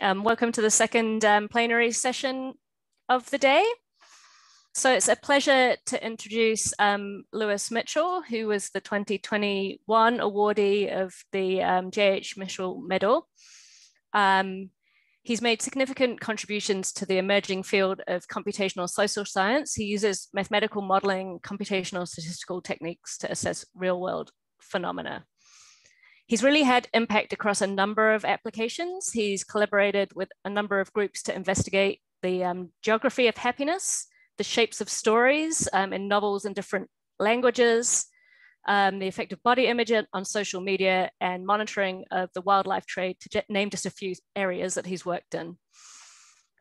Um, welcome to the second um, plenary session of the day. So it's a pleasure to introduce um, Lewis Mitchell, who was the 2021 awardee of the um, J.H. Mitchell Medal. Um, he's made significant contributions to the emerging field of computational social science. He uses mathematical modeling, computational statistical techniques to assess real world phenomena. He's really had impact across a number of applications. He's collaborated with a number of groups to investigate the um, geography of happiness, the shapes of stories um, in novels in different languages, um, the effect of body image on social media, and monitoring of the wildlife trade, to name just a few areas that he's worked in.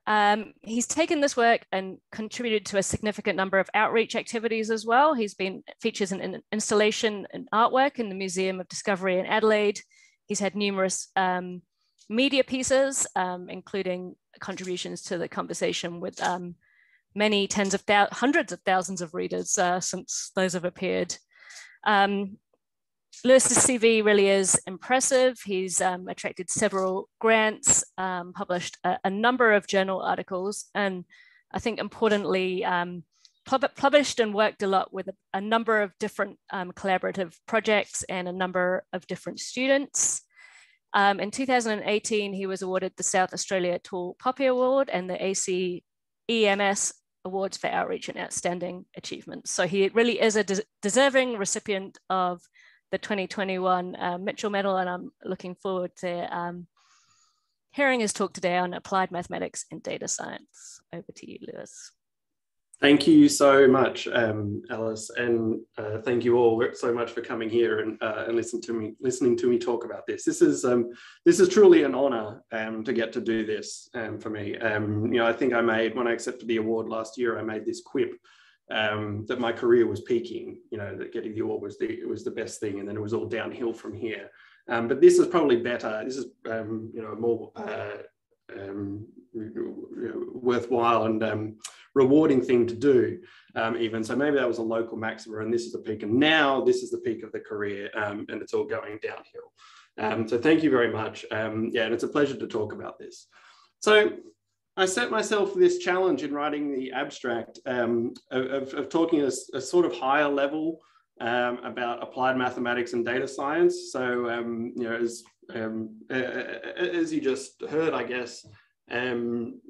Um, he's taken this work and contributed to a significant number of outreach activities as well. He's been features in, in installation and artwork in the Museum of Discovery in Adelaide. He's had numerous um, media pieces, um, including contributions to the conversation with um, many tens of hundreds of thousands of readers uh, since those have appeared. Um, Lewis's CV really is impressive. He's um, attracted several grants, um, published a, a, number of journal articles, and I think importantly, um, published and worked a lot with a, a number of different um, collaborative projects and a number of different students. Um, in 2018, he was awarded the South Australia Tall Poppy Award and the AC EMS Awards for Outreach and Outstanding Achievements. So he really is a des deserving recipient of the 2021 uh, Mitchell Medal, and I'm looking forward to um, hearing his talk today on applied mathematics and data science. Over to you, Lewis. Thank you so much, um, Alice, and uh, thank you all so much for coming here and, uh, and listen to me, listening to me talk about this. This is um, this is truly an honour um, to get to do this um, for me. Um, you know, I think I made when I accepted the award last year, I made this quip um, that my career was peaking. You know, that getting the award was the it was the best thing, and then it was all downhill from here. Um, but this is probably better. This is um, you know more uh, um, worthwhile and um, rewarding thing to do. Um, even so, maybe that was a local maxima, and this is the peak. And now this is the peak of the career, and it's all going downhill. so thank you very much. yeah, and it's a pleasure to talk about this. So I set myself this challenge in writing the abstract um, of, of, talking a, a, sort of higher level um, about applied mathematics and data science. So, um, you know, as, um, as you just heard, I guess, um,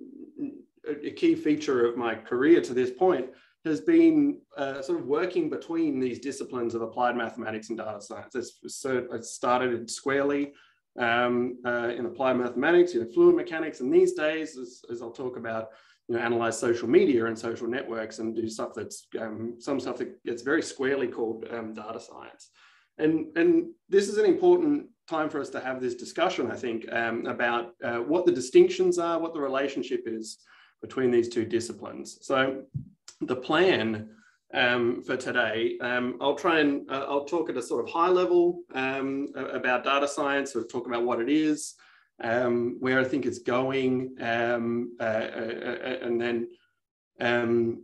a, key feature of my career to this point has been uh, sort of working between these disciplines of applied mathematics and data science. So it started squarely um, uh, in applied mathematics, you know, fluid mechanics, and these days, as, as, I'll talk about, you know, analyze social media and social networks and do stuff that's um, some stuff that gets very squarely called um, data science. And, and this is an important time for us to have this discussion, I think, um, about uh, what the distinctions are, what the relationship is between these two disciplines. So the plan um, for today. Um, I'll try and uh, I'll talk at a sort of high level um, about data science, or talk about what it is, um, where I think it's going, um, uh, uh, uh, and then um,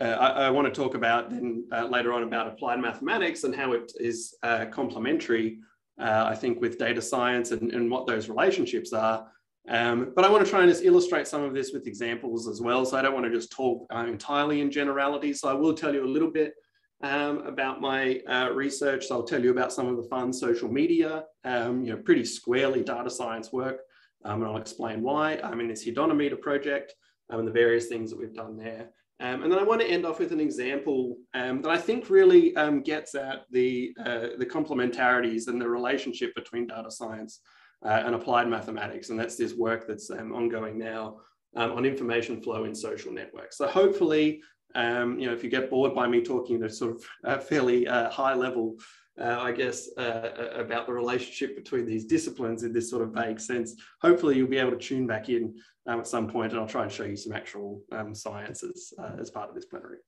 uh, I, I, want to talk about then uh, later on about applied mathematics and how it is complementary, I think, with data science and, and what those relationships are. Um, but I want to try and just illustrate some of this with examples as well. So I don't want to just talk uh, entirely in generalities. So I will tell you a little bit um, about my uh, research. So I'll tell you about some of the fun social media, um, you know, pretty squarely data science work. Um, and I'll explain why. I'm in this Hedonometer project um, and the various things that we've done there. Um, and then I want to end off with an example that I think really gets at the, uh, the complementarities and the relationship between data science uh, and applied mathematics. And that's this work that's um, ongoing now um, on information flow in social networks. So hopefully, um, you know, if you get bored by me talking at a sort of uh, fairly uh, high level, uh, I guess, uh, about the relationship between these disciplines in this sort of vague sense, hopefully you'll be able to tune back in um, at some point and I'll try and show you some actual um, sciences as part of this plenary.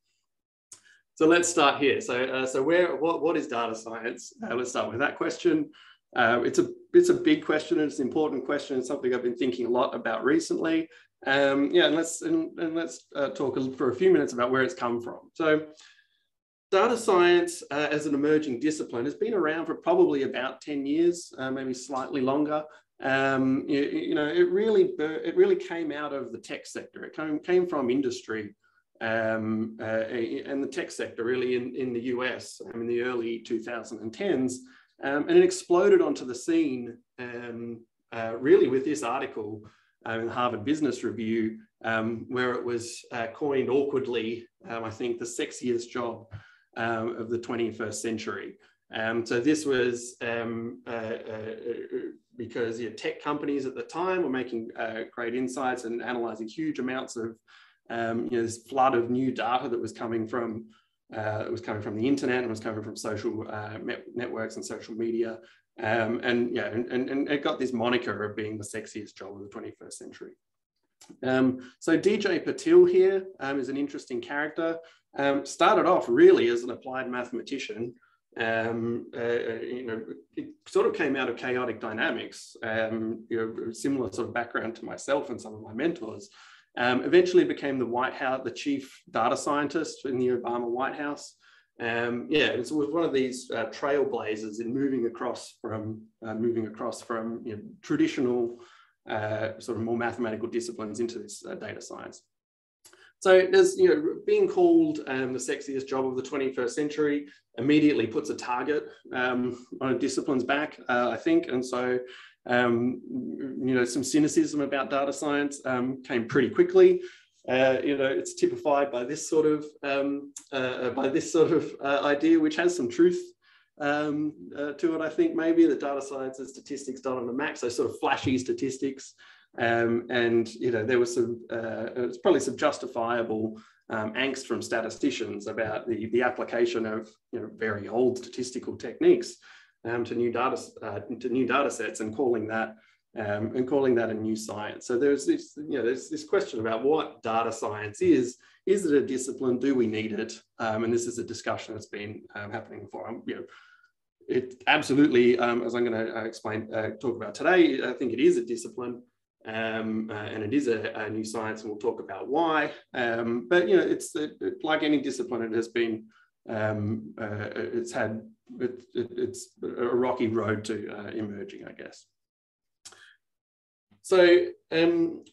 So let's start here. So, so where, what, what is data science? let's start with that question. Uh, it's a it's a big question and it's an important question and something I've been thinking a lot about recently. Um, yeah, and let's and, and let's uh, talk for a few minutes about where it's come from. So, data science uh, as an emerging discipline has been around for probably about ten years, uh, maybe slightly longer. um, you, you, know, it really it really came out of the tech sector. It came, came from industry um, uh, and the tech sector really in, in the US in the early 2010s. Um, and it exploded onto the scene um, uh, really with this article uh, in the Harvard Business Review, um, where it was uh, coined awkwardly, um, I think, the sexiest job of the 21st century. so this was uh, uh, because you know, tech companies at the time were making great insights and analyzing huge amounts of um, you know, this flood of new data that was coming from uh, it was coming from the internet and was coming from social uh, networks and social media. Um, and yeah, and, and, and, it got this moniker of being the sexiest job of the 21st century. Um, so DJ Patil here um, is an interesting character. Um, started off really as an applied mathematician. Um, uh, uh, you know, it sort of came out of chaotic dynamics. Um, you know, similar sort of background to myself and some of my mentors. Um, eventually became the White House, the chief data scientist in the Obama White House. Um, yeah, it was one of these uh, trailblazers in moving across from uh, moving across from you know, traditional uh, sort of more mathematical disciplines into this uh, data science. So there's, you know, being called um, the sexiest job of the 21st century immediately puts a target um, on a discipline's back, uh, I think. And so um, you know, some cynicism about data science um, came pretty quickly. Uh, you know, it's typified by this sort of um, uh, by this sort of uh, idea, which has some truth um, uh, to it. I think maybe the data science is statistics done on a Mac, so sort of flashy statistics. Um, and you know, there was some uh, it's probably some justifiable um, angst from statisticians about the the application of you know very old statistical techniques um, to new data uh, to new data sets and calling that um, and calling that a new science. So there's this, you know, there's this question about what data science is. Is it a discipline? Do we need it? Um, and this is a discussion that's been um, happening for, um, you know, it absolutely, um, as I'm going to uh, explain, uh, talk about today, I think it is a discipline. Um, uh, and it is a, a, new science, and we'll talk about why. Um, but you know, it's it, like any discipline; it has been, um, uh, it's had it, it, it's a rocky road to uh, emerging, I guess. So um,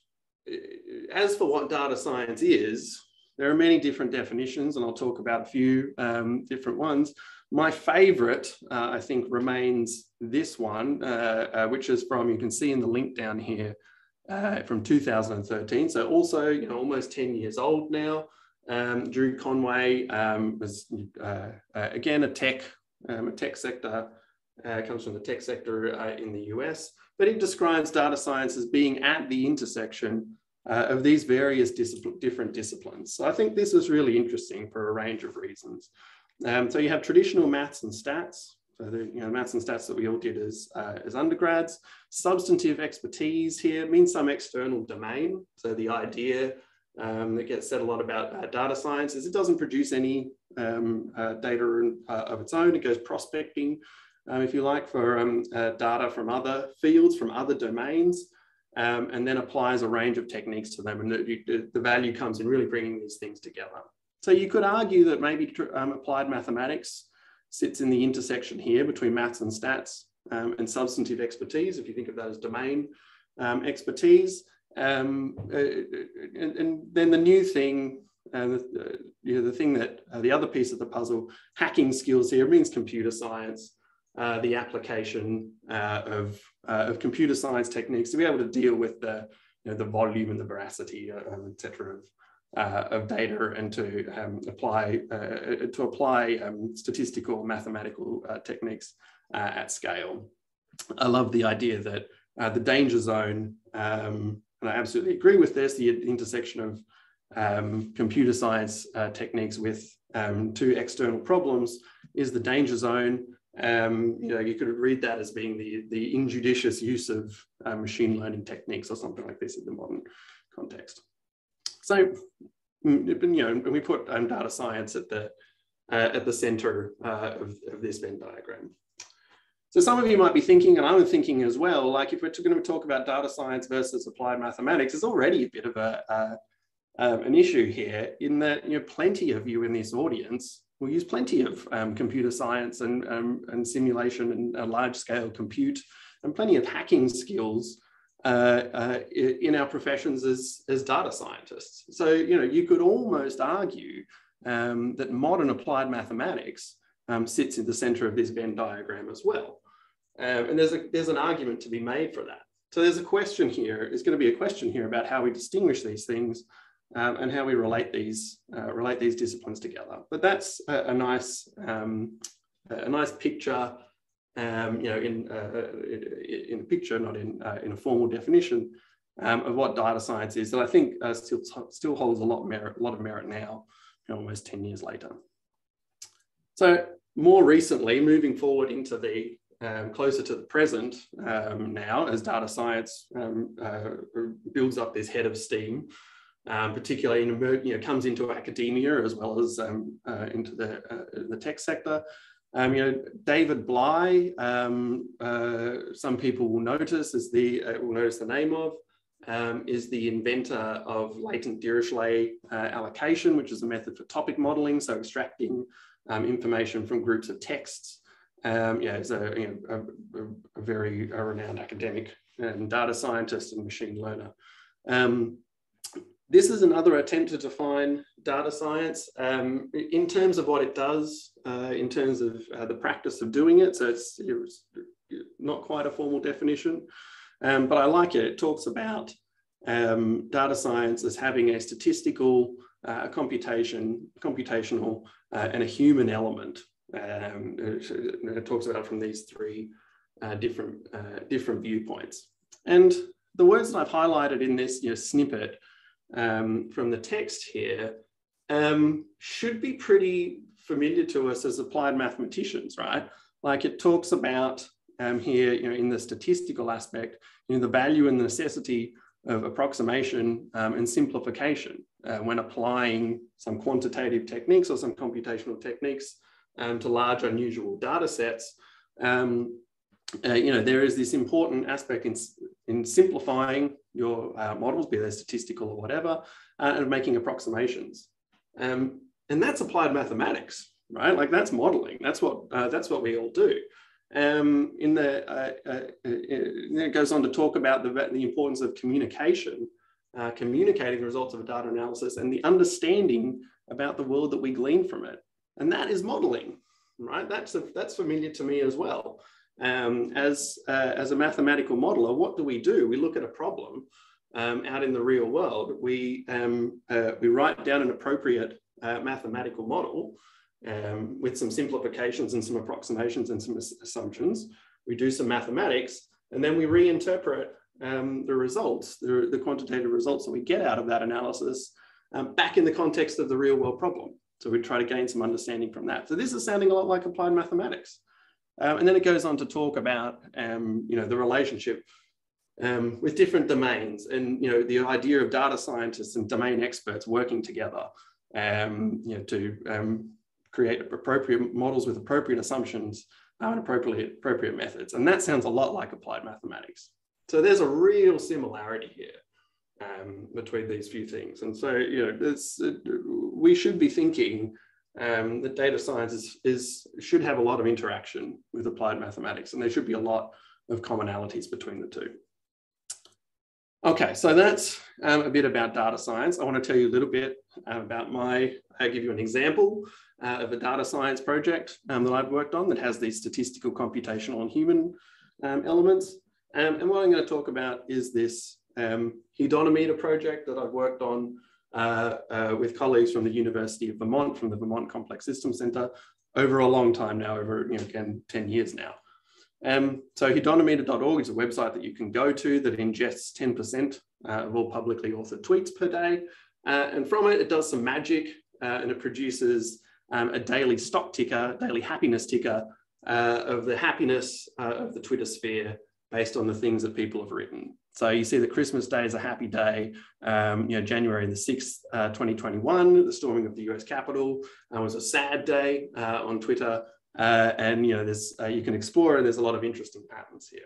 as for what data science is, there are many different definitions, and I'll talk about a few um, different ones. My favorite, uh, I think, remains this one, uh, uh, which is from, you can see in the link down here, uh, from 2013. So also, you know, almost 10 years old now. Um, Drew Conway um, was, uh, uh, again, a tech um, a tech sector, uh, comes from the tech sector uh, in the US, but it describes data science as being at the intersection uh, of these various different disciplines. So I think this is really interesting for a range of reasons. Um, so you have traditional maths and stats, so the you know, maths and stats that we all did as, uh, as undergrads. Substantive expertise here means some external domain. So the idea um, that gets said a lot about uh, data science is it doesn't produce any um, uh, data uh, of its own. It goes prospecting, um, if you like, for um, uh, data from other fields, from other domains, um, and then applies a range of techniques to them. And the, the, value comes in really bringing these things together. So you could argue that maybe um, applied mathematics sits in the intersection here between maths and stats and substantive expertise, if you think of that as domain expertise. Um, uh, and, and, then the new thing, uh, the, uh, you know, the thing that uh, the other piece of the puzzle, hacking skills here means computer science, uh, the application uh, of, of computer science techniques to be able to deal with the, you know, the volume and the veracity, um, et cetera, of, of data and to um, apply, to apply um, statistical mathematical techniques at scale. I love the idea that the danger zone um, and I absolutely agree with this, the intersection of um, computer science uh, techniques with um, two external problems is the danger zone. Um, you know, you could read that as being the, the injudicious use of uh, machine learning techniques or something like this in the modern context. So, mm, you know, we put um, data science at the, uh, at the center uh, of, of this Venn diagram. So some of you might be thinking, and I'm thinking as well, like if we're going to talk about data science versus applied mathematics, there's already a bit of a, uh, um, an issue here in that you know plenty of you in this audience will use plenty of um, computer science and, um, and simulation and uh, large scale compute and plenty of hacking skills uh, uh, in our professions as, as data scientists. So, you know, you could almost argue um, that modern applied mathematics um, sits in the center of this Venn diagram as well. Um, and there's, a, there's an argument to be made for that. So there's a question here, there's going to be a question here about how we distinguish these things um, and how we relate these, uh, relate these disciplines together. But that's a, a nice, um, a nice picture um, you know, in, uh, in a picture, not in, uh, in a formal definition um, of what data science is that I think uh, still, still holds a lot, merit, a lot of merit now, almost 10 years later. So more recently, moving forward into the um, closer to the present um, now as data science um, uh, builds up this head of steam, um, particularly in, you know, comes into academia as well as um, uh, into the, uh, the tech sector. Um, you know, David Blei, uh, some people will notice is the uh, will notice the name of, is the inventor of latent Dirichlet uh, allocation, which is a method for topic modeling, so extracting um, information from groups of texts. Um, yeah, he's a, you know, a, a very renowned academic and data scientist and machine learner. Um, this is another attempt to define data science um, in terms of what it does, uh, in terms of uh, the practice of doing it. So it's, it's not quite a formal definition, um, but I like it. It talks about um, data science as having a statistical, a computation, computational, uh, and a human element. Um, it, it, talks about it from these three uh, different, uh, different viewpoints. And the words that I've highlighted in this you know, snippet um, from the text here um, should be pretty familiar to us as applied mathematicians, right? Like it talks about um, here, you know, in the statistical aspect, you know, the value and the necessity of approximation um, and simplification uh, when applying some quantitative techniques or some computational techniques um, to large unusual data sets. Um, uh, you know, there is this important aspect in, in simplifying your uh, models, be they statistical or whatever, uh, and making approximations. Um, and that's applied mathematics, right? Like that's modeling. That's what uh, that's what we all do. Um, in the uh, uh, it goes on to talk about the, the importance of communication, communicating the results of a data analysis, and the understanding about the world that we glean from it. And that is modeling, right? That's a, that's familiar to me as well um, as, uh, as a mathematical modeler, what do we do? We look at a problem um, out in the real world. We, um, uh, we write down an appropriate uh, mathematical model um, with some simplifications and some approximations and some assumptions. We do some mathematics and then we reinterpret um, the results, the, the, quantitative results that we get out of that analysis um, back in the context of the real world problem. So we try to gain some understanding from that. So this is sounding a lot like applied mathematics. Um, and then it goes on to talk about, um, you know, the relationship um, with different domains and, you know, the idea of data scientists and domain experts working together, um, you know, to um, create appropriate models with appropriate assumptions and appropriate, appropriate methods. And that sounds a lot like applied mathematics. So there's a real similarity here. Um, between these few things. And so, you know, uh, we should be thinking um, that data science is, is, should have a lot of interaction with applied mathematics, and there should be a lot of commonalities between the two. Okay, so that's um, a bit about data science. I want to tell you a little bit uh, about my, I'll give you an example uh, of a data science project um, that I've worked on that has these statistical, computational, and human um, elements. Um, and what I'm going to talk about is this um, hedonometer project that I've worked on uh, uh, with colleagues from the University of Vermont, from the Vermont Complex Systems Center, over a long time now, over you know, again, 10 years now. Um, so hedonometer.org is a website that you can go to that ingests 10% uh, of all publicly authored tweets per day. Uh, and from it, it does some magic uh, and it produces um, a daily stock ticker, daily happiness ticker uh, of the happiness of the Twitter sphere based on the things that people have written. So you see that Christmas Day is a happy day. Um, you know, January the 6th, uh, 2021, the storming of the US Capitol uh, was a sad day uh, on Twitter. Uh, and, you know, there's, uh, you can explore and there's a lot of interesting patterns here.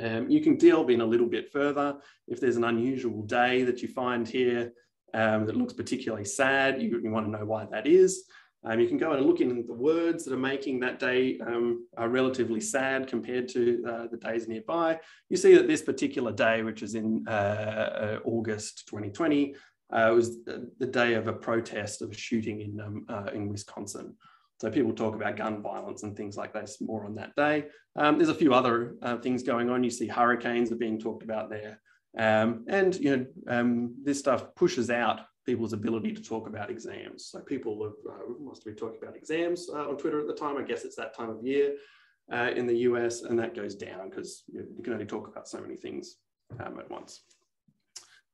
Um, you can delve in a little bit further. If there's an unusual day that you find here um, that looks particularly sad, you, you want to know why that is. Um, you can go and look in the words that are making that day um, are relatively sad compared to uh, the days nearby. You see that this particular day, which is in uh, uh August 2020, uh, was the day of a protest of a shooting in, um, uh, in Wisconsin. So people talk about gun violence and things like this more on that day. Um, there's a few other uh, things going on. You see hurricanes are being talked about there. Um, and you know, um, this stuff pushes out people's ability to talk about exams. So people have, uh, must be talking about exams uh, on Twitter at the time. I guess it's that time of year uh, in the US, and that goes down because you, you, can only talk about so many things um, at once.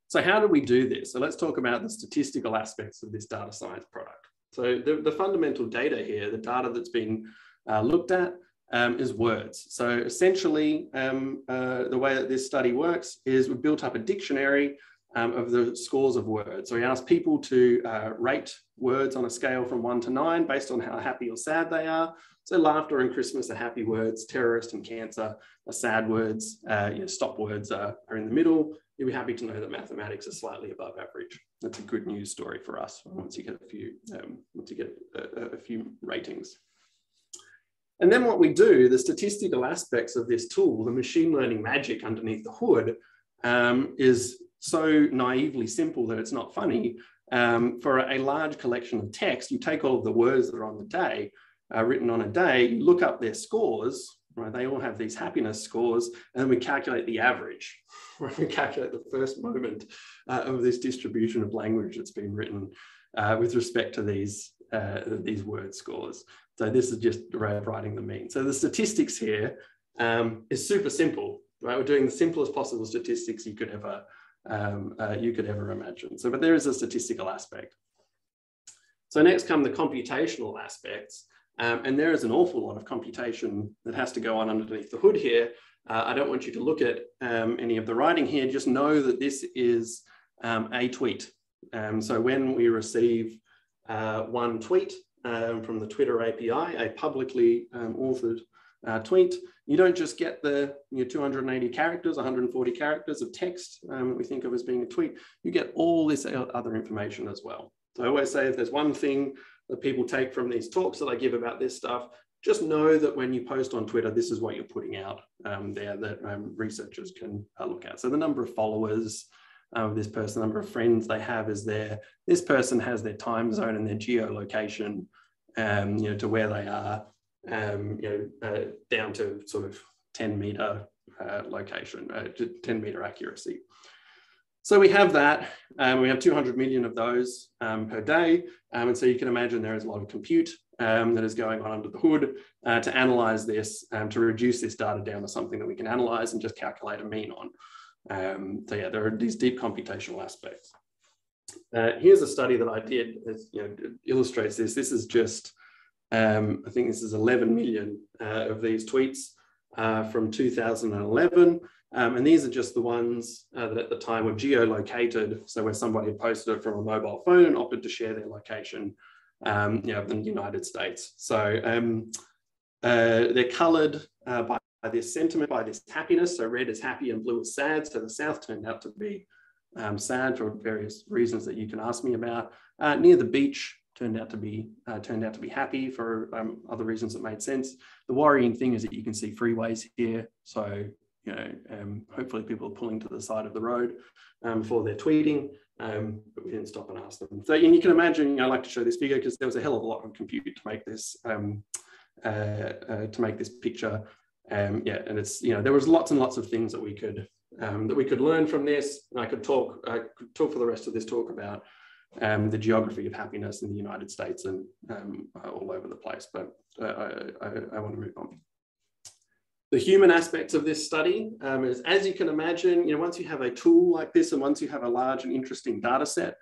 So how do we do this? So let's talk about the statistical aspects of this data science product. So the, the fundamental data here, the data that's been uh, looked at um, is words. So essentially, um, uh, the way that this study works is we built up a dictionary um, of the scores of words. So we asked people to uh, rate words on a scale from one to nine based on how happy or sad they are. So laughter and Christmas are happy words, terrorist and cancer are sad words, uh, you know, stop words are, are in the middle. You'll be happy to know that mathematics is slightly above average. That's a good news story for us once you get a few, um, once you get a, a few ratings. And then what we do, the statistical aspects of this tool, the machine learning magic underneath the hood, um, is so naively simple that it's not funny. Um, for a large collection of text, you take all of the words that are on the day, uh, written on a day, you look up their scores, right? They all have these happiness scores, and then we calculate the average. Right? We calculate the first moment uh, of this distribution of language that's been written uh, with respect to these, uh, these word scores. So this is just a way of writing the mean. So the statistics here um, is super simple, right? We're doing the simplest possible statistics you could ever um, uh, you could ever imagine. So, but there is a statistical aspect. So next come the computational aspects. Um, and there is an awful lot of computation that has to go on underneath the hood here. Uh, I don't want you to look at um, any of the writing here, just know that this is um, a tweet. Um, so when we receive uh, one tweet um, from the Twitter API, a publicly um, authored uh, tweet, you don't just get the you know, 280 characters, 140 characters of text um, we think of as being a tweet, you get all this other information as well. So I always say if there's one thing that people take from these talks that I give about this stuff, just know that when you post on Twitter, this is what you're putting out um, there that um, researchers can uh, look at. So the number of followers of this person, number of friends they have is there. This person has their time zone and their geolocation, um, you know, to where they are um, you know, uh, down to sort of 10 meter uh, location, uh, 10 meter accuracy. So we have that, um, we have 200 million of those um, per day. Um, and so you can imagine there is a lot of compute um, that is going on under the hood uh, to analyze this, um, to reduce this data down to something that we can analyze and just calculate a mean on. Um, so yeah, there are these deep computational aspects. Uh, here's a study that I did, as, you know, illustrates this. This is just um, I think this is 11 million uh, of these tweets uh, from 2011. Um, and these are just the ones uh, that at the time were geolocated. So where somebody had posted it from a mobile phone and opted to share their location um, you know, in the United States. So um, uh, they're colored uh, by, this sentiment, by this happiness. So red is happy and blue is sad. So the South turned out to be um, sad for various reasons that you can ask me about. Uh, near the beach, turned out to be uh, turned out to be happy for um, other reasons that made sense. The worrying thing is that you can see freeways here, so you know um, hopefully people are pulling to the side of the road um, for their tweeting, um, but we didn't stop and ask them. So and you can imagine I like to show this figure because there was a hell of a lot of compute to make this um, uh, uh, to make this picture. Um, yeah, and it's you know there was lots and lots of things that we could that we could learn from this, and I could talk I could talk for the rest of this talk about um, the geography of happiness in the United States and um, all over the place. But uh, I, I, I, want to move on. The human aspects of this study um, is, as you can imagine, you know, once you have a tool like this and once you have a large and interesting data set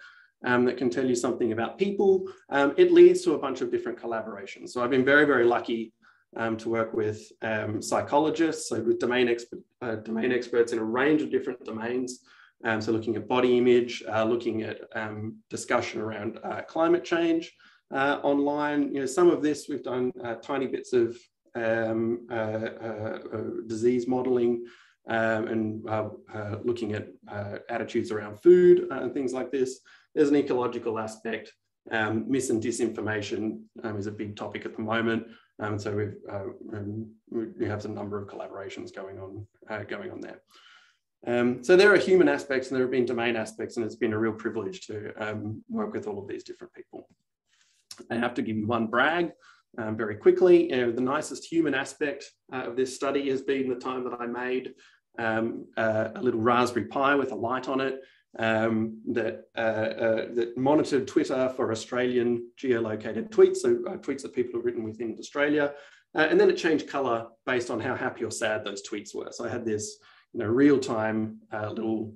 um, that can tell you something about people, um, it leads to a bunch of different collaborations. So I've been very, very lucky um, to work with um, psychologists, so with domain, expert, uh, domain experts in a range of different domains. Um, so looking at body image, uh, looking at um, discussion around uh, climate change uh, online. You know, some of this we've done uh, tiny bits of um, uh, disease modeling um, and looking at attitudes around food and things like this. There's an ecological aspect Um, mis and disinformation um, is a big topic at the moment. Um, so we've, uh, um, we have a number of collaborations going on, uh, going on there. Um, so there are human aspects and there have been domain aspects and it's been a real privilege to um, work with all of these different people. I have to give you one brag um, very quickly. You know, the nicest human aspect uh, of this study has been the time that I made um, uh, a little Raspberry Pi with a light on it um, that, uh, uh, that monitored Twitter for Australian geolocated tweets, so uh, tweets that people have written within Australia. Uh, and then it changed color based on how happy or sad those tweets were. So I had this you know, real-time uh, little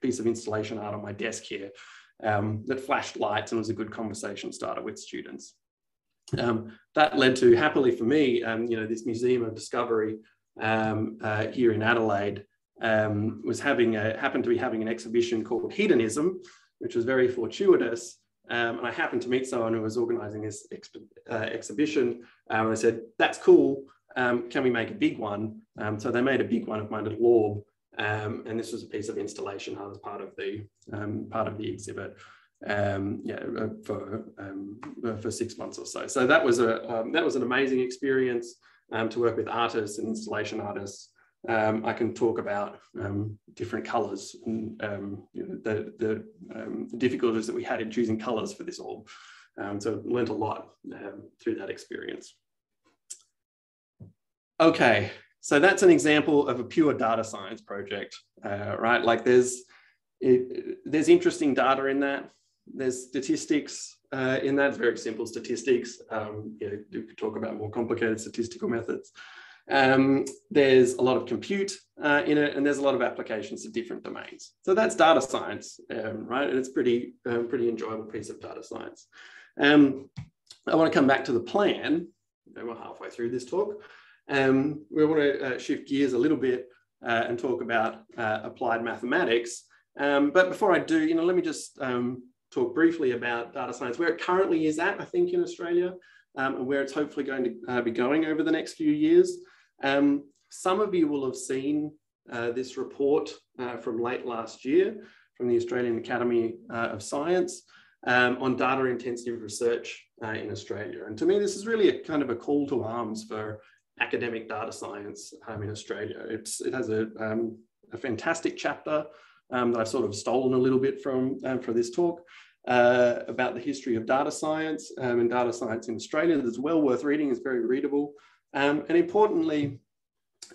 piece of installation art on my desk here um, that flashed lights and was a good conversation starter with students. Um, that led to, happily for me, um, you know, this Museum of Discovery um, uh, here in Adelaide um, was having a, happened to be having an exhibition called Hedonism, which was very fortuitous. Um, and I happened to meet someone who was organizing this uh, exhibition. Um, I said, that's cool. Um, can we make a big one? Um, so they made a big one of my little orb. Um, and this was a piece of installation as part of the part of the exhibit. Yeah, uh, for for six months or so. So that was a that was an amazing experience to work with artists and installation artists um, I can talk about um, different colors and um, you know, the, the, um, the, difficulties that we had in choosing colors for this orb. Um, so learned a lot um, through that experience. Okay, so that's an example of a pure data science project, uh, right? Like there's, it, there's interesting data in that. There's statistics uh, in that, very simple statistics. you know, you could talk about more complicated statistical methods. Um, there's a lot of compute uh, in it, and there's a lot of applications to different domains. So that's data science, um, right? And it's pretty, um, pretty enjoyable piece of data science. Um, I want to come back to the plan. We're halfway through this talk. Um, we want to uh, shift gears a little bit uh, and talk about uh, applied mathematics. Um, but before I do, you know, let me just talk briefly about data science, where it currently is at, I think, in Australia, and where it's hopefully going to uh, be going over the next few years. Um, some of you will have seen uh, this report uh, from late last year from the Australian Academy uh, of Science um, on data intensive research uh, in Australia. And to me, this is really a kind of a call to arms for academic data science um, in Australia. It's, it has a, um, a fantastic chapter um, that I've sort of stolen a little bit from um, for this talk. Uh, about the history of data science um, and data science in Australia. That's well worth reading, it's very readable. Um, and importantly,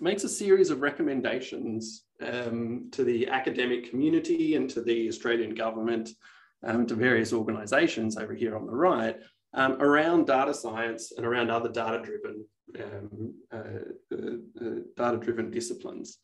makes a series of recommendations um, to the academic community and to the Australian government, um, to various organisations over here on the right, um, around data science and around other data-driven um, uh, uh, uh, data-driven disciplines.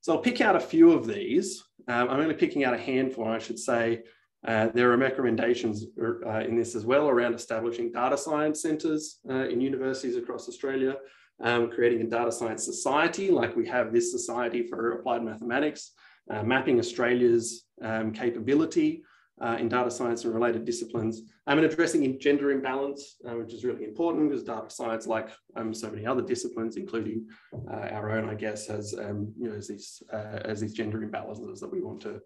So I'll pick out a few of these. Um, I'm only picking out a handful, I should say. Uh, there are recommendations uh, in this as well around establishing data science centres uh, in universities across Australia, um, creating a data science society like we have this society for applied mathematics, uh, mapping Australia's um, capability uh, in data science and related disciplines, um, and addressing gender imbalance, which is really important because data science, like um, so many other disciplines, including our own, I guess, has um, you know as these these gender imbalances that we want to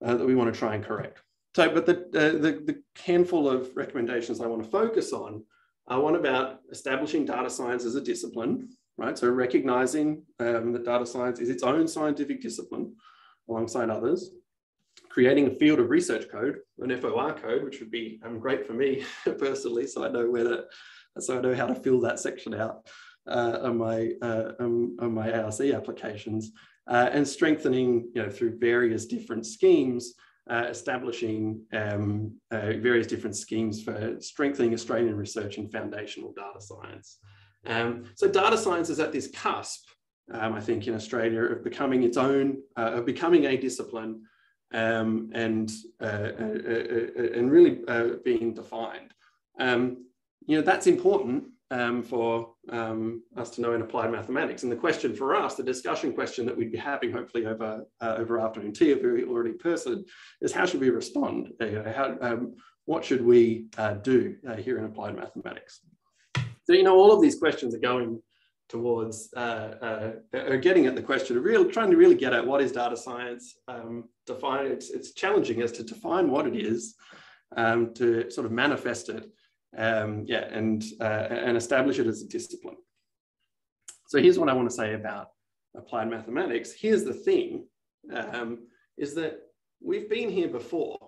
that we want to try and correct. So, but the, the the handful of recommendations I want to focus on uh, one about establishing data science as a discipline, right? So recognizing um, that data science is its own scientific discipline alongside others, creating a field of research code, an FOR code, which would be um, great for me personally, so I know where to, so I know how to fill that section out uh, on my uh, um, on my ARC applications, uh, and strengthening, you know, through various different schemes, uh, establishing um, uh, various different schemes for strengthening Australian research in foundational data science. Um, so data science is at this cusp, um, I think, in Australia of becoming its own, uh, of becoming a discipline um, and, uh, uh, uh, and really being defined. Um, you know, that's important um, for um, us to know in applied mathematics. And the question for us, the discussion question that we'd be having hopefully over, uh, over afternoon tea if we're already person is how should we respond? Uh, how, um, what should we uh, do uh, here in applied mathematics? So, you know, all of these questions are going towards uh, uh, are getting at the question of real, trying to really get at what is data science, um, define it's, it's challenging as to define what it is, um, to sort of manifest it, um, yeah, and, uh, and establish it as a discipline. So here's what I want to say about applied mathematics. Here's the thing, um, is that we've been here before,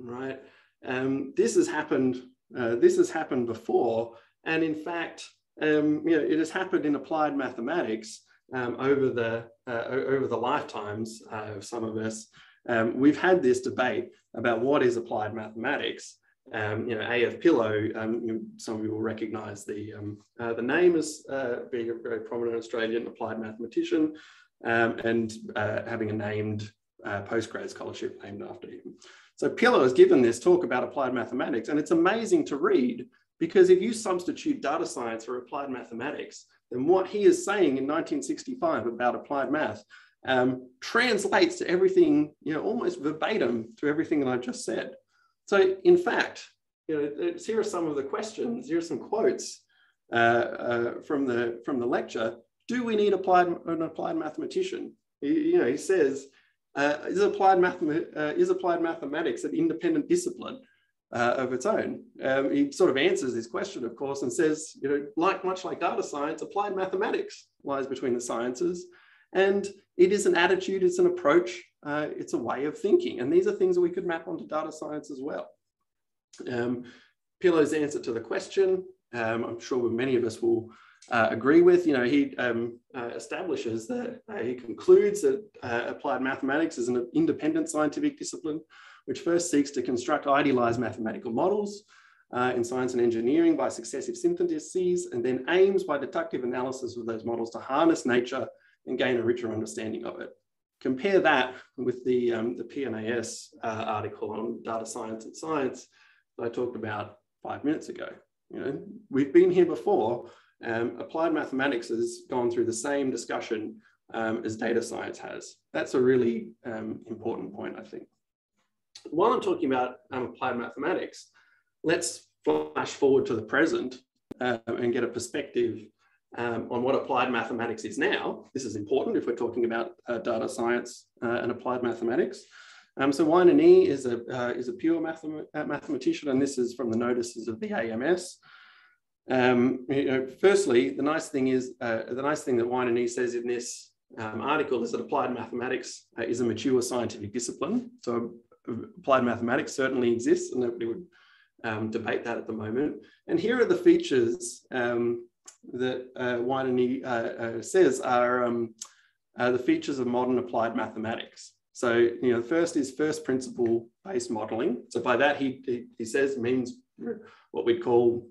right? Um, this has happened, uh, this has happened before, and in fact, um, you know, it has happened in applied mathematics um, over the uh, over the lifetimes uh, of some of us. Um, we've had this debate about what is applied mathematics. Um, you know, A.F. Pillow, um, some of you will recognise the um, uh, the name as uh, being a very prominent Australian applied mathematician um, and uh, having a named uh, postgrad scholarship named after him. So Pillow has given this talk about applied mathematics, and it's amazing to read because if you substitute data science for applied mathematics, then what he is saying in 1965 about applied math um, translates to everything, you know, almost verbatim to everything that I've just said. So in fact, you know, here are some of the questions, here are some quotes uh, uh, from, the, from the lecture. Do we need applied, an applied mathematician? He, you know, he says, uh, is, applied math, uh, is applied mathematics an independent discipline? uh, of its own. Um, he sort of answers this question, of course, and says, you know, like much like data science, applied mathematics lies between the sciences, and it is an attitude, it's an approach, uh, it's a way of thinking, and these are things that we could map onto data science as well. Um, Pillow's answer to the question, um, I'm sure many of us will uh, agree with. You know, he um, uh, establishes that uh, he concludes that uh, applied mathematics is an independent scientific discipline which first seeks to construct idealized mathematical models uh, in science and engineering by successive syntheses, and then aims by deductive analysis of those models to harness nature and gain a richer understanding of it. Compare that with the, um, the PNAS uh, article on data science and science that I talked about five minutes ago. You know, we've been here before. Um, applied mathematics has gone through the same discussion um, as data science has. That's a really um, important point, I think while I'm talking about um, applied mathematics, let's flash forward to the present uh, and get a perspective um, on what applied mathematics is now. This is important if we're talking about uh, data science uh, and applied mathematics. Um, so Nie is a, uh, is a pure uh, mathematician, and this is from the notices of the AMS. Um, you know, firstly, the nice thing is, uh, the nice thing that Weiner Nie says in this um, article is that applied mathematics is a mature scientific discipline. So applied mathematics certainly exists, and nobody would um, debate that at the moment. And here are the features um, that uh, uh, uh, says are um, uh, the features of modern applied mathematics. So, you know, the first is first principle based modeling. So by that, he, he, says means what we'd call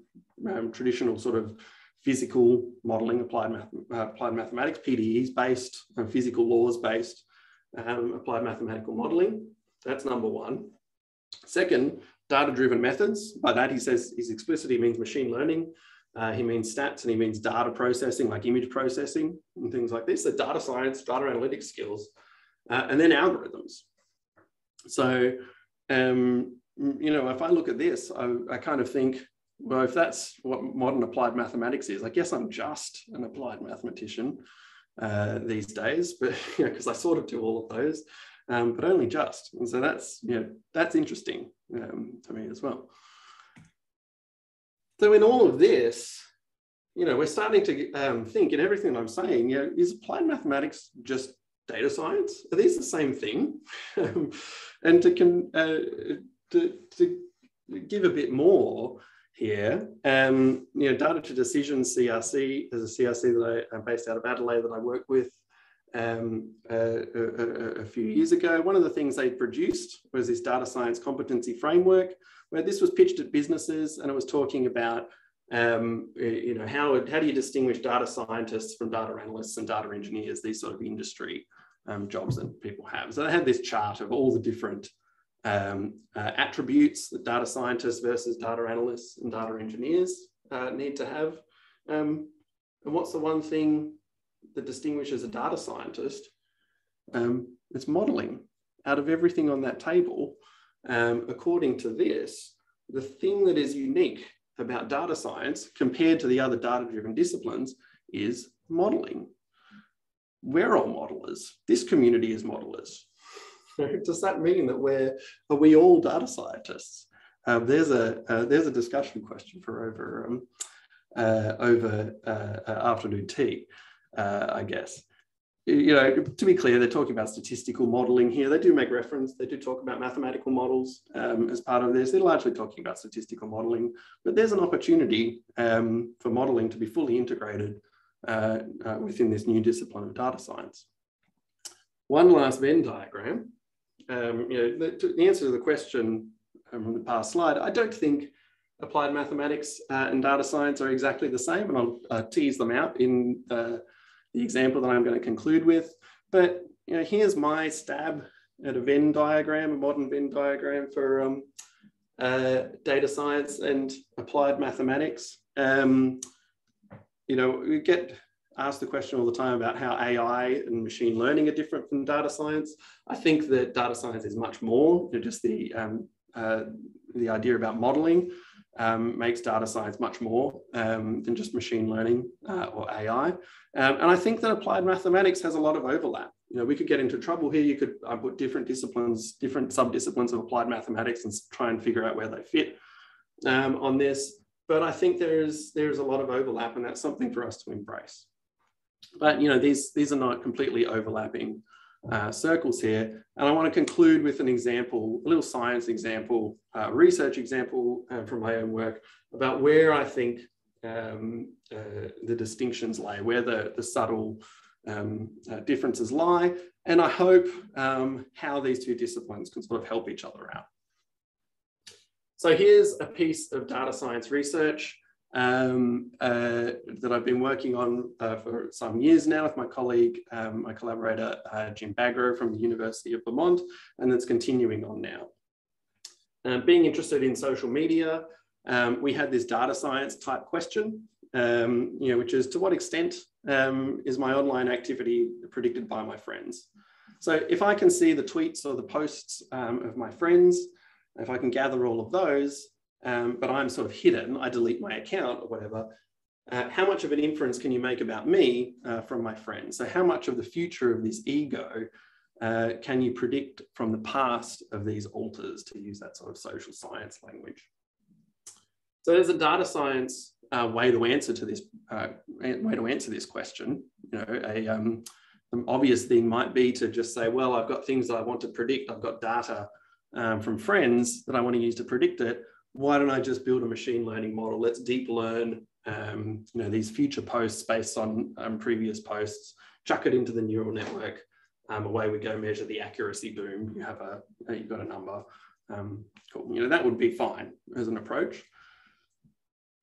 um, traditional sort of physical modeling, applied, math, uh, applied mathematics, PDEs based, physical laws based, um, applied mathematical modeling. That's number one. Second, data-driven methods. By that, he says he's explicit, he means machine learning. Uh, he means stats and he means data processing, like image processing and things like this. So data science, data analytics skills, uh, and then algorithms. So, um, you know, if I look at this, I, I, kind of think, well, if that's what modern applied mathematics is, I guess I'm just an applied mathematician uh, these days, but because you know, I sort of do all of those um, but only just. And so that's, you know, that's interesting um, to me as well. So in all of this, you know, we're starting to um, think in everything I'm saying, you know, is applied mathematics just data science? Are these the same thing? and to, can, uh, to, to give a bit more here, um, you know, data to decision CRC, there's a CRC that I, am based out of Adelaide that I work with um, a, a, a, few years ago. One of the things they produced was this data science competency framework, where this was pitched at businesses and it was talking about, um, you know, how, how do you distinguish data scientists from data analysts and data engineers, these sort of industry um, jobs that people have. So they had this chart of all the different um, uh, attributes that data scientists versus data analysts and data engineers uh, need to have. Um, and what's the one thing that distinguishes a data scientist, um, it's modeling. Out of everything on that table, um, according to this, the thing that is unique about data science compared to the other data-driven disciplines is modeling. We're all modelers. This community is modelers. Does that mean that we're, are we all data scientists? uh, there's a uh, there's a discussion question for over um, uh, over uh, uh, afternoon tea, I guess. You know, to be clear, they're talking about statistical modelling here. They do make reference. They do talk about mathematical models um, as part of this. They're largely talking about statistical modelling, but there's an opportunity um, for modelling to be fully integrated within this new discipline of data science. One last Venn diagram. Um, you know, the, the, answer to the question um, from the past slide, I don't think applied mathematics uh, and data science are exactly the same, and I'll uh, tease them out in uh, the example that I'm going to conclude with. But you know, here's my stab at a Venn diagram, a modern Venn diagram for um, uh, data science and applied mathematics. Um, you know, we get asked the question all the time about how AI and machine learning are different from data science. I think that data science is much more than just the, um, uh, the idea about modeling um, makes data science much more um, than just machine learning uh, or AI. Um, and I think that applied mathematics has a lot of overlap. You know, we could get into trouble here. You could I put different disciplines, different sub-disciplines of applied mathematics and try and figure out where they fit um, on this. But I think there's there's a lot of overlap, and that's something for us to embrace. But you know, these, these are not completely overlapping uh, circles here. And I want to conclude with an example, a little science example, uh, research example uh, from my own work about where I think um, uh, the distinctions lie, where the, the subtle um, uh, differences lie. And I hope um, how these two disciplines can sort of help each other out. So here's a piece of data science research um, uh, that I've been working on uh, for some years now with my colleague, um, my collaborator, uh, Jim Bagrow from the University of Vermont, and that's continuing on now. Uh, being interested in social media, um, we had this data science type question, um, you know, which is to what extent um, is my online activity predicted by my friends? So if I can see the tweets or the posts um, of my friends, if I can gather all of those, um, but I'm sort of hidden, I delete my account or whatever, uh, how much of an inference can you make about me uh, from my friends? So how much of the future of this ego uh, can you predict from the past of these alters to use that sort of social science language? So there's a data science uh, way to answer to this uh, way to answer this question. You know, a um, an obvious thing might be to just say, well, I've got things that I want to predict. I've got data um, from friends that I want to use to predict it why don't I just build a machine learning model? Let's deep learn um, you know, these future posts based on um, previous posts, chuck it into the neural network. Um, away we go, measure the accuracy, boom, you have a, you've got a number. Um, cool. You know, that would be fine as an approach.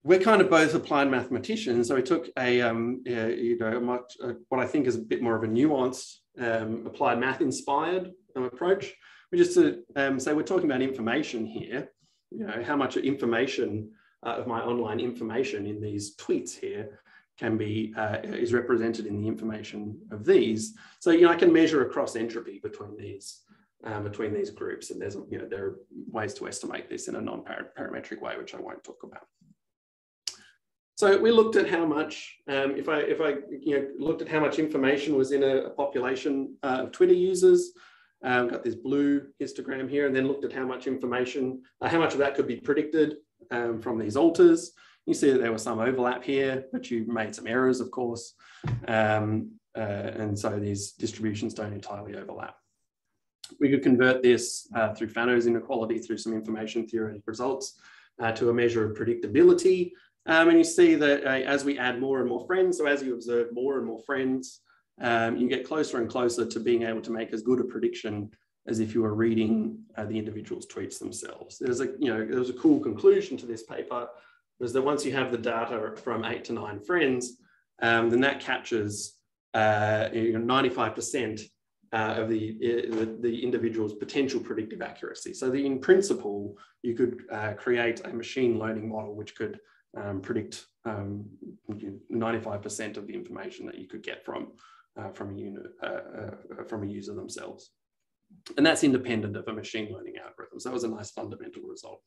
We're kind of both applied mathematicians, so we took a, um, you know, much, uh, what I think is a bit more of a nuanced um, applied math inspired approach. We just to say we're talking about information here, you know, how much information uh, of my online information in these tweets here can be, uh, is represented in the information of these. So, you know, I can measure across entropy between these, um, between these groups. And there's, you know, there are ways to estimate this in a non-parametric way, which I won't talk about. So we looked at how much, um, if I if I you know looked at how much information was in a, a population uh, of Twitter users, um, got this blue histogram here and then looked at how much information, uh, how much of that could be predicted um, from these alters. You see that there was some overlap here, but you made some errors, of course. Um, uh, and so these distributions don't entirely overlap. We could convert this uh, through Fano's inequality through some information theory results uh, to a measure of predictability. Um, and you see that uh, as we add more and more friends, so as you observe more and more friends, um, you get closer and closer to being able to make as good a prediction as if you were reading uh, the individual's tweets themselves. There's a, you know, there's a cool conclusion to this paper was that once you have the data from eight to nine friends, um, then that captures uh, you know, 95% uh, of the, uh, the, the, individual's potential predictive accuracy. So the, in principle, you could uh, create a machine learning model which could um, predict 95% um, of the information that you could get from uh, from, a uh, uh, from a user themselves. And that's independent of a machine learning algorithm. So that was a nice fundamental result.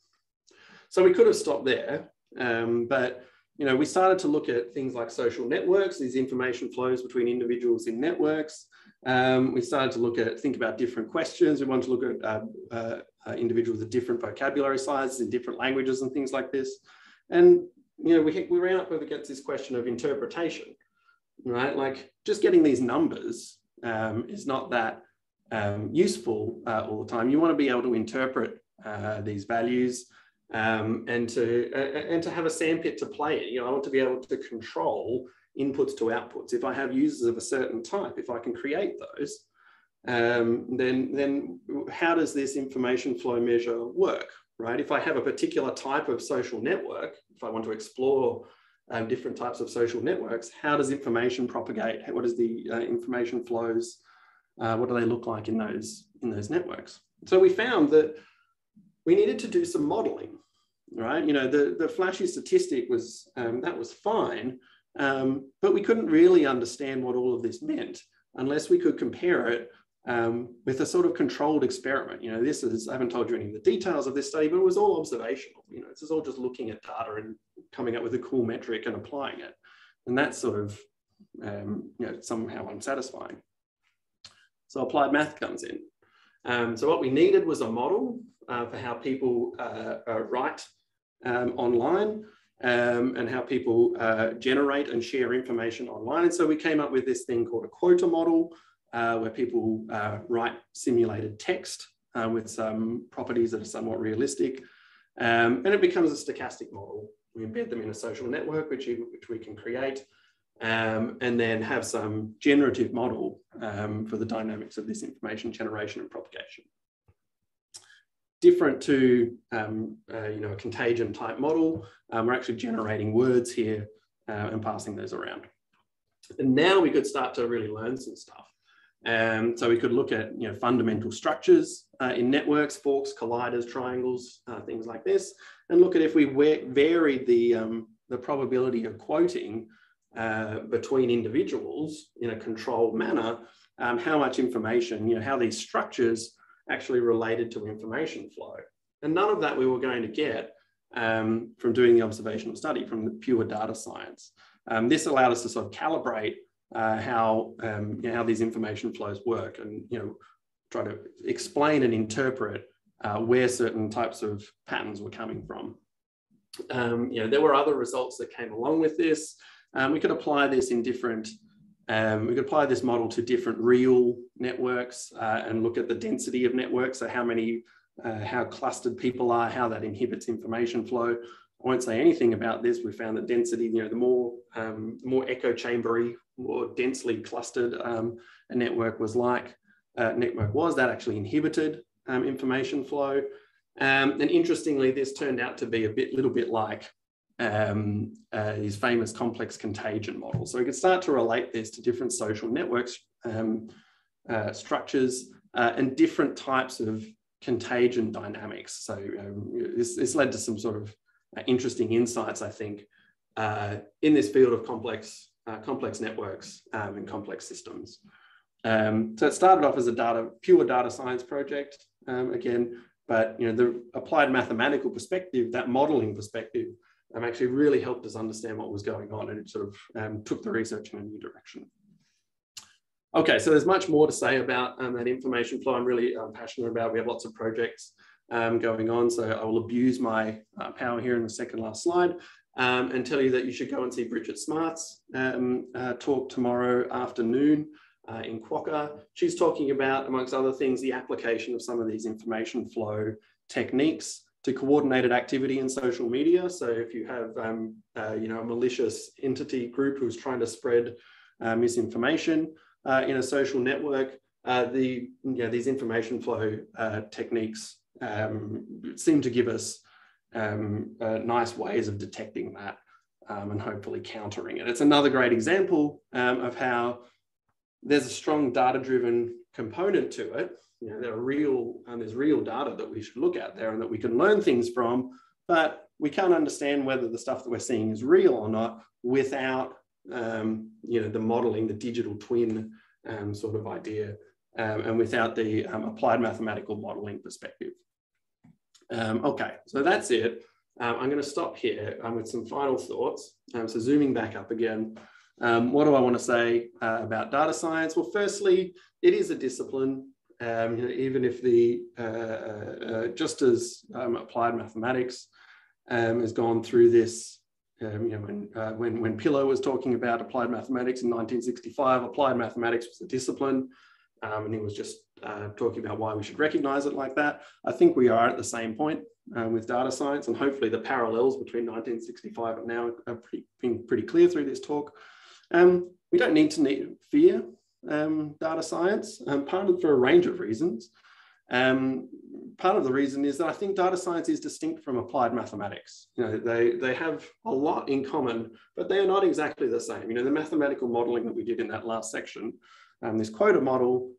So we could have stopped there, um, but you know, we started to look at things like social networks, these information flows between individuals in networks. Um, we started to look at, think about different questions. We wanted to look at uh, uh, uh, individuals with different vocabulary sizes in different languages and things like this. And, you know, we, we ran up against this question of interpretation, right? Like just getting these numbers um, is not that um, useful uh, all the time. You want to be able to interpret uh, these values um, and to and to have a sandpit to play it. You know, I want to be able to control inputs to outputs. If I have users of a certain type, if I can create those, um, then then how does this information flow measure work? Right? If I have a particular type of social network, if I want to explore um, different types of social networks, how does information propagate? What is the uh, information flows? Uh, what do they look like in those in those networks? So we found that we needed to do some modeling, right? You know, the, the flashy statistic was, um, that was fine, um, but we couldn't really understand what all of this meant unless we could compare it um, with a sort of controlled experiment. You know, this is, I haven't told you any of the details of this study, but it was all observational. You know, this is all just looking at data and coming up with a cool metric and applying it. And that's sort of, um, you know, somehow unsatisfying. So applied math comes in. Um, so what we needed was a model uh, for how people uh, uh, write um, online um, and how people uh, generate and share information online. And so we came up with this thing called a quoter model, uh, where people uh, write simulated text with some properties that are somewhat realistic. Um, and it becomes a stochastic model. We embed them in a social network, which, you, which we can create, um, and then have some generative model um, for the dynamics of this information generation and propagation different to um, uh, you know a contagion type model. Um, we're actually generating words here uh, and passing those around. And now we could start to really learn some stuff. Um, so we could look at you know fundamental structures uh, in networks, forks, colliders, triangles, uh, things like this, and look at if we varied the um, the probability of quoting uh, between individuals in a controlled manner, um, how much information, you know, how these structures actually related to information flow. And none of that we were going to get um, from doing the observational study, from the pure data science. Um, this allowed us to sort of calibrate uh, how, um, you know, how these information flows work and you know, try to explain and interpret uh, where certain types of patterns were coming from. Um, you know, there were other results that came along with this. Um, we could apply this in different um, we could apply this model to different real networks uh, and look at the density of networks, so how many, uh, how clustered people are, how that inhibits information flow. I won't say anything about this. We found that density, you know, the more, um, more echo chambery, more densely clustered um, a network was like, uh, network was, that actually inhibited um, information flow. Um, and interestingly, this turned out to be a bit, little bit like um, uh, his famous complex contagion model. So we could start to relate this to different social networks, um, uh, structures, uh, and different types of contagion dynamics. So um, this, this, led to some sort of uh, interesting insights, I think, uh, in this field of complex, uh, complex networks um, and complex systems. Um, so it started off as a data, pure data science project, um, again, but you know the applied mathematical perspective, that modeling perspective, um, actually really helped us understand what was going on and it sort of um, took the research in a new direction. Okay, so there's much more to say about um, that information flow I'm really passionate about. We have lots of projects um, going on, so I will abuse my uh, power here in the second last slide um, and tell you that you should go and see Bridget Smart's uh, talk tomorrow afternoon uh, in Quokka. She's talking about, amongst other things, the application of some of these information flow techniques to coordinated activity in social media. So if you have, um, uh, you know, a malicious entity group who's trying to spread uh, misinformation uh, in a social network, uh, the, you know, these information flow techniques um, seem to give us um, uh, nice ways of detecting that um, and hopefully countering it. It's another great example um, of how there's a strong data-driven component to it you know, there are real, there's real data that we should look at there and that we can learn things from, but we can't understand whether the stuff that we're seeing is real or not without, um, you know, the modeling, the digital twin um, sort of idea, um, and without the um, applied mathematical modeling perspective. Um, okay, so that's it. Um, I'm going to stop here with some final thoughts. so zooming back up again, um, what do I want to say uh, about data science? Well, firstly, it is a discipline. Um, you know, even if the uh, uh, just as um, applied mathematics um, has gone through this, um, you know, when, uh, when when Pillow was talking about applied mathematics in 1965, applied mathematics was a discipline, um, and he was just uh, talking about why we should recognize it like that. I think we are at the same point uh, with data science, and hopefully the parallels between 1965 and now are been pretty clear through this talk. Um, we don't need to need, fear um, data science, um, part of for a range of reasons. Um, part of the reason is that I think data science is distinct from applied mathematics. You know, they, they have a lot in common, but they are not exactly the same. You know, the mathematical modeling that we did in that last section, um, this quoter model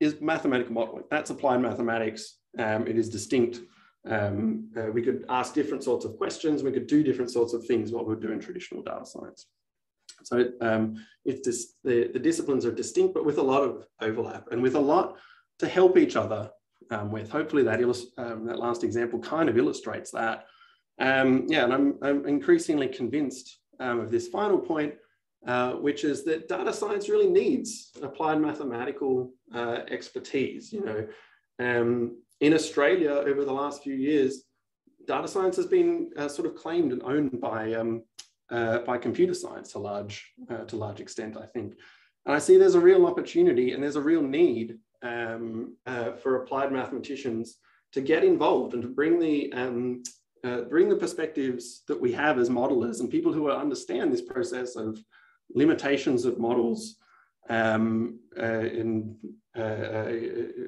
is mathematical modeling. That's applied mathematics. Um, it is distinct. Um, uh, we could ask different sorts of questions. We could do different sorts of things what we do in traditional data science. So um, it's just the, the disciplines are distinct, but with a lot of overlap and with a lot to help each other um, with. Hopefully that, um, that last example kind of illustrates that. Yeah, and I'm, I'm increasingly convinced of this final point, uh, which is that data science really needs applied mathematical uh, expertise. You know, um, in Australia over the last few years, data science has been uh, sort of claimed and owned by um, uh, by computer science to large uh, to large extent, I think. And I see there's a real opportunity and there's a real need um, for applied mathematicians to get involved and to bring the um, bring the perspectives that we have as modelers and people who understand this process of limitations of models um, uh, in uh,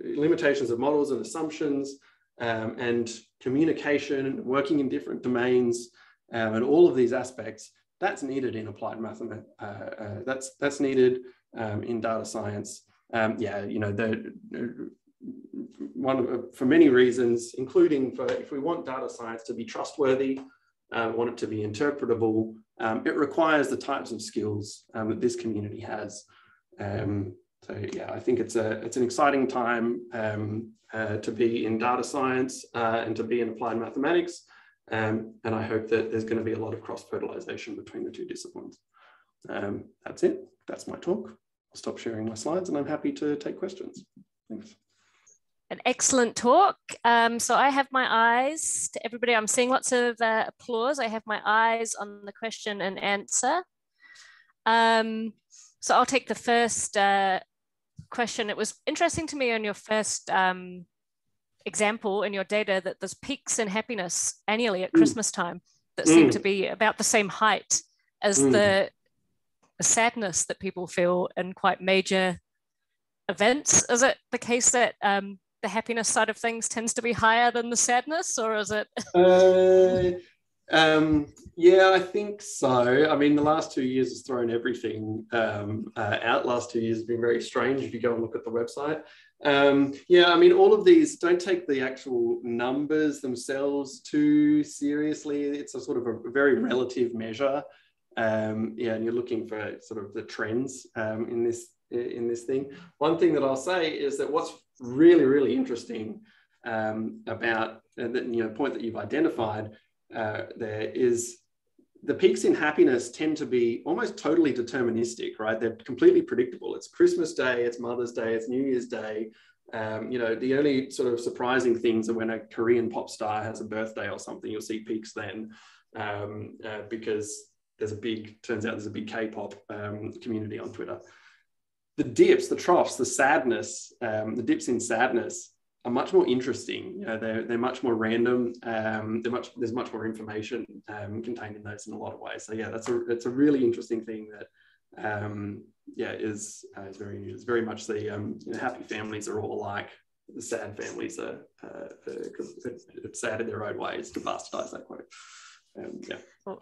limitations of models and assumptions um, and communication, working in different domains, um, and all of these aspects, that's needed in applied mathematics. Uh, uh, that's, that's needed um, in data science. Um, yeah, you know, the, one of, for many reasons, including for if we want data science to be trustworthy, uh, want it to be interpretable, um, it requires the types of skills um, that this community has. Um, so yeah, I think it's a it's an exciting time um, uh, to be in data science uh, and to be in applied mathematics. Um, and I hope that there's going to be a lot of cross fertilization between the two disciplines. Um, that's it. That's my talk. I'll stop sharing my slides and I'm happy to take questions. Thanks. An excellent talk. Um, so I have my eyes to everybody. I'm seeing lots of uh, applause. I have my eyes on the question and answer. Um, so I'll take the first uh, question. It was interesting to me on your first um, example in your data that there's peaks in happiness annually at mm. Christmas time that mm. seem to be about the same height as mm. the, the sadness that people feel in quite major events. Is it the case that um, the happiness side of things tends to be higher than the sadness, or is it? uh, um, yeah, I think so. I mean, the last two years has thrown everything um, uh, out. Last two years have been very strange if you go and look at the website. Um, yeah, I mean, all of these don't take the actual numbers themselves too seriously. It's a sort of a very relative measure. Um, yeah, and you're looking for sort of the trends um, in this in this thing. One thing that I'll say is that what's really really interesting um, about uh, the you know point that you've identified uh, there is the peaks in happiness tend to be almost totally deterministic, right? They're completely predictable. It's Christmas Day, it's Mother's Day, it's New Year's Day. Um, you know, the only sort of surprising things are when a Korean pop star has a birthday or something, you'll see peaks then um, uh, because there's a big, turns out there's a big K-pop um, community on Twitter. The dips, the troughs, the sadness, um, the dips in sadness are much more interesting. You know, they're, they're much more random. Um, much, there's much more information um, contained in those in a lot of ways. So yeah, that's a, it's a really interesting thing that, um, yeah, is, uh, is very, is very much the um, you know, happy families are all alike. The sad families are, uh, it's sad in their own ways to bastardize that quote. Um, yeah.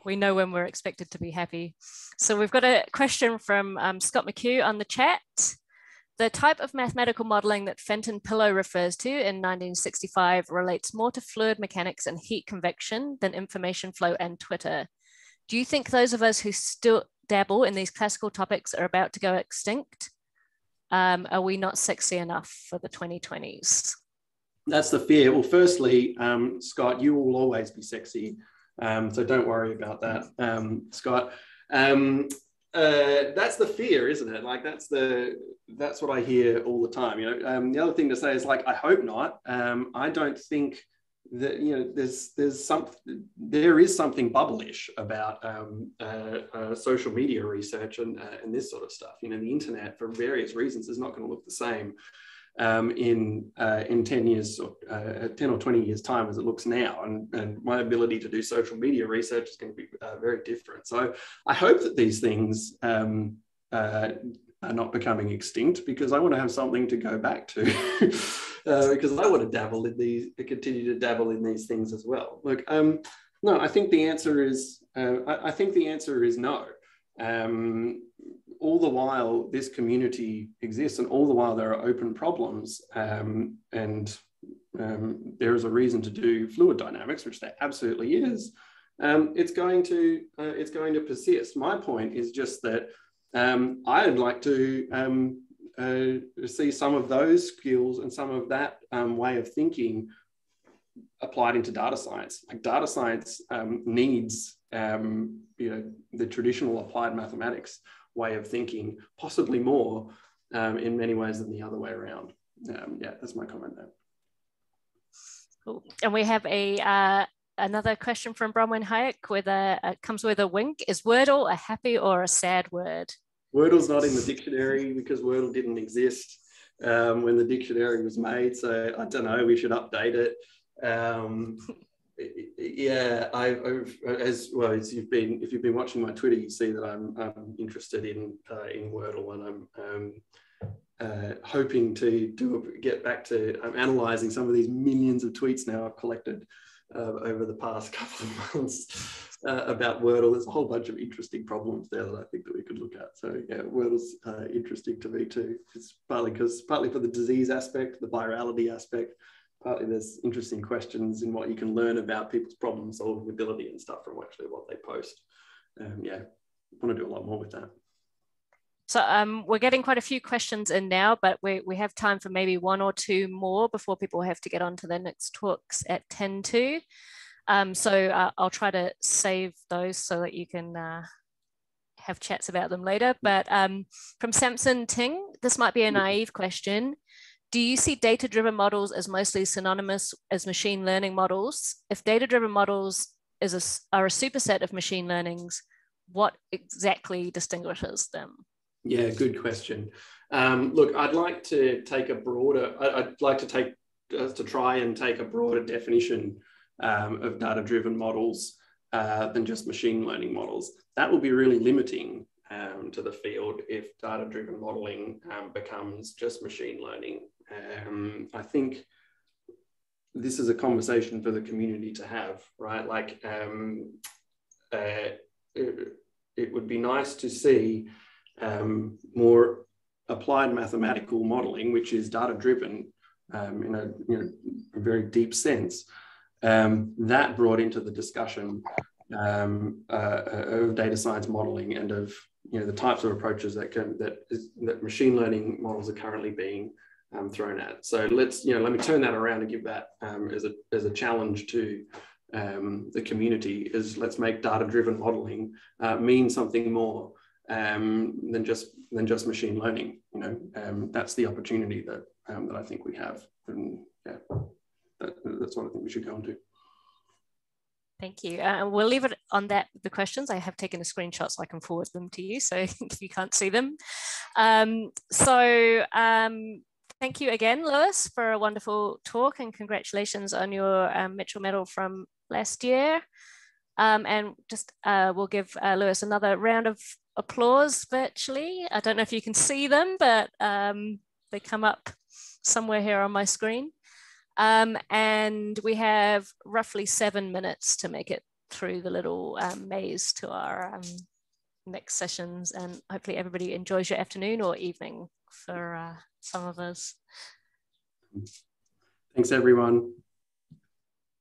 We know when we're expected to be happy. So we've got a question from um, Scott McHugh on the chat. The type of mathematical modeling that Fenton Pillow refers to in 1965 relates more to fluid mechanics and heat convection than information flow and Twitter. Do you think those of us who still dabble in these classical topics are about to go extinct? Um, are we not sexy enough for the 2020s? That's the fear. Well, firstly, um, Scott, you will always be sexy. Um, so don't worry about that, um, Scott. Um, uh, that's the fear, isn't it? Like that's the that's what I hear all the time. You know, um, the other thing to say is like I hope not. Um, I don't think that you know there's there's some there is something bubblish about um, uh, uh, social media research and uh, and this sort of stuff. You know, the internet for various reasons is not going to look the same um, in uh, in 10 years or uh, 10 or 20 years time as it looks now. And, and my ability to do social media research is going to be uh, very different. So i hope that these things um, uh, are not becoming extinct because i want to have something to go back to uh, because i want to dabble in these continue to dabble in these things as well. Look um, no i think the answer is uh, I, I, think the answer is no. Um, all the while this community exists and all the while there are open problems um, and um, there is a reason to do fluid dynamics, which there absolutely is, um, it's going to uh, it's going to persist. My point is just that um, I'd like to um, uh, see some of those skills and some of that um, way of thinking applied into data science. Like data science needs you know the traditional applied mathematics way of thinking, possibly more um, in many ways than the other way around. Um, yeah, that's my comment there. Cool. And we have a uh, another question from Bronwyn Hajek a, a comes with a wink. Is Wordle a happy or a sad word? Wordle's not in the dictionary because Wordle didn't exist um, when the dictionary was made. So I don't know. We should update it. Um, yeah, I, have as well as you've been, if you've been watching my Twitter, you see that I'm, I'm interested in uh, in Wordle, and I'm um, uh, hoping to do get back to I'm analysing some of these millions of tweets now I've collected uh, over the past couple of months uh, about Wordle. There's a whole bunch of interesting problems there that I think that we could look at. So yeah, Wordle's uh, interesting to me too. It's partly because partly for the disease aspect, the virality aspect partly there's interesting questions in what you can learn about people's problem solving ability and stuff from actually what they post. Um, yeah, I want to do a lot more with that. So um, we're getting quite a few questions in now, but we, we have time for maybe one or two more before people have to get on to their next talks at 10 to. Um, so uh, I'll try to save those so that you can uh, have chats about them later. But um, from Samson Ting, this might be a naive question. Do you see data driven models as mostly synonymous as machine learning models? If data driven models is a, are a superset of machine learnings, what exactly distinguishes them? Yeah, good question. Um, look, I'd like to take a broader, I'd like to take uh, to try and take a broader definition um, of data driven models uh, than just machine learning models. That will be really limiting um, to the field if data driven modeling um, becomes just machine learning um, I think this is a conversation for the community to have, right? Like, um, uh, it, it, would be nice to see um, more applied mathematical modeling, which is data driven um, in a, you know, very deep sense, um, that brought into the discussion um, uh, of data science modeling and of you know the types of approaches that can that is that machine learning models are currently being um, thrown at. So let's, you know, let me turn that around and give that um, as, a, as a challenge to um, the community is let's make data-driven modeling uh, mean something more um, than just than just machine learning. You know, um, that's the opportunity that um, that I think we have, and yeah, that, that's what I think we should go into. Thank you. Uh, we'll leave it on that, the questions. I have taken a screenshot so I can forward them to you so if you can't see them. Um, so um, Thank you again, Lewis, for a wonderful talk and congratulations on your um, Michell Medal from last year. Um, and just uh, we'll give uh, Lewis another round of applause virtually. I don't know if you can see them, but um, they come up somewhere here on my screen. Um, and we have roughly seven minutes to make it through the little um, maze to our um, next sessions. And hopefully everybody enjoys your afternoon or evening for uh, some of us. Thanks, everyone.